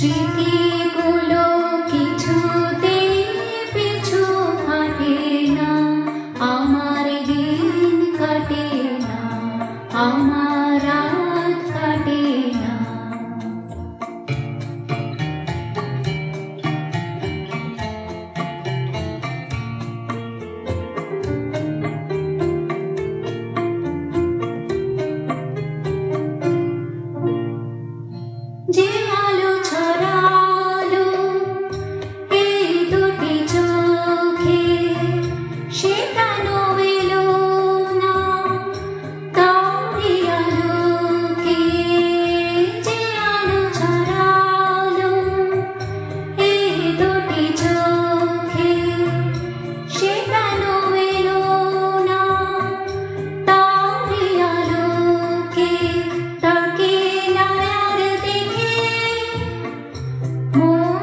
three. Mm-hmm.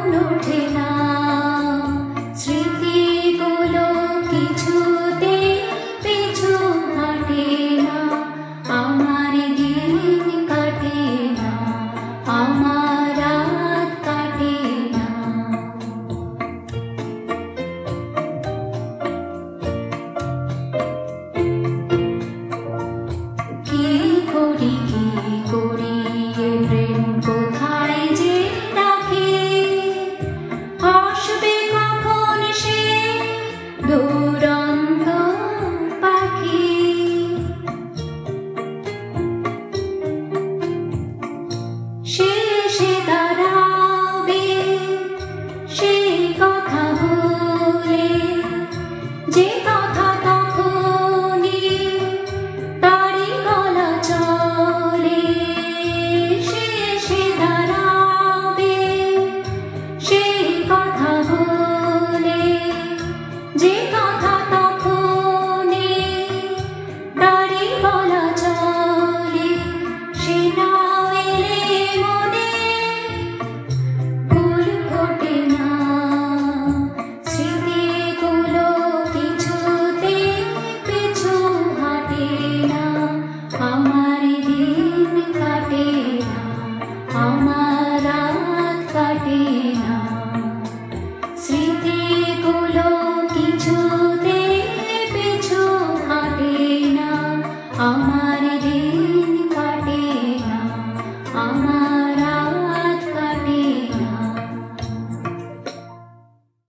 bersama